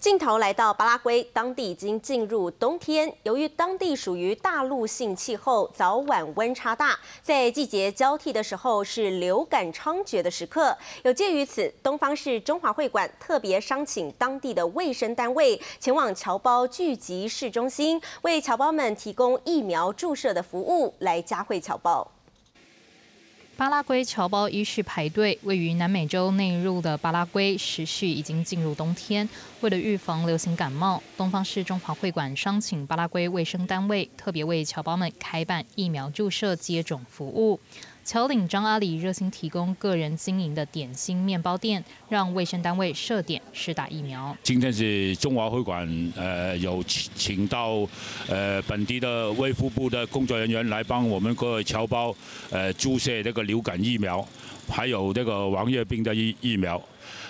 镜头来到巴拉圭，当地已经进入冬天。由于当地属于大陆性气候，早晚温差大，在季节交替的时候是流感猖獗的时刻。有鉴于此，东方市中华会馆特别商请当地的卫生单位前往侨胞聚集市中心，为侨胞们提供疫苗注射的服务，来加惠侨胞。巴拉圭侨胞依序排队，位于南美洲内陆的巴拉圭时序已经进入冬天。为了预防流行感冒，东方市中华会馆商请巴拉圭卫生单位特别为侨胞们开办疫苗注射接种服务。侨领张阿里热心提供个人经营的点心面包店，让卫生单位设点试打疫苗。今天是中华会馆，呃，有请到呃本地的卫福部的工作人员来帮我们各位侨胞，呃，注射这个流感疫苗，还有这个王月病的疫疫苗。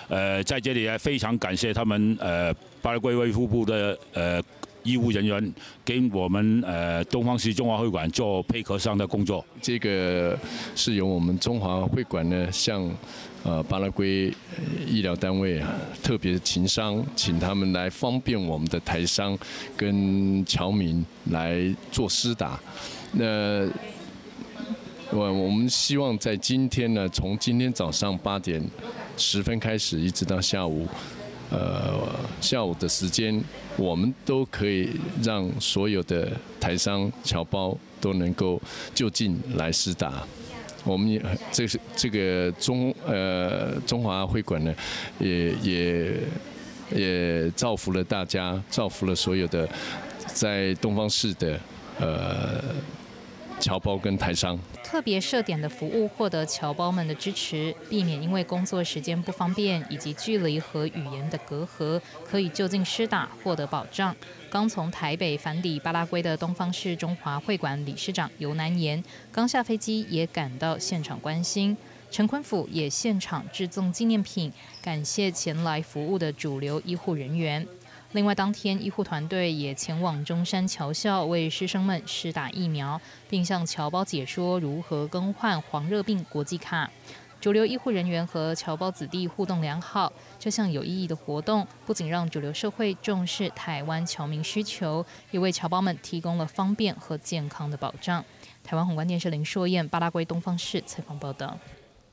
呃，在这里也非常感谢他们，呃，巴拉圭卫福部的呃。医务人员给我们呃东方市中华会馆做配合上的工作。这个是由我们中华会馆呢向呃巴拉圭医疗单位啊特别情商，请他们来方便我们的台商跟侨民来做施打。那我我们希望在今天呢，从今天早上八点十分开始，一直到下午。呃，下午的时间，我们都可以让所有的台商侨胞都能够就近来施打。我们也这是这个中呃中华会馆呢，也也也造福了大家，造福了所有的在东方市的呃。侨胞跟台商特别设点的服务获得侨胞们的支持，避免因为工作时间不方便以及距离和语言的隔阂，可以就近施打获得保障。刚从台北返抵巴拉圭的东方市中华会馆理事长尤南言，刚下飞机也赶到现场关心。陈坤甫也现场制赠纪念品，感谢前来服务的主流医护人员。另外，当天医护团队也前往中山侨校为师生们施打疫苗，并向侨胞解说如何更换黄热病国际卡。主流医护人员和侨胞子弟互动良好，这项有意义的活动不仅让主流社会重视台湾侨民需求，也为侨胞们提供了方便和健康的保障。台湾宏观电视林硕燕，巴拉圭东方市采访报道。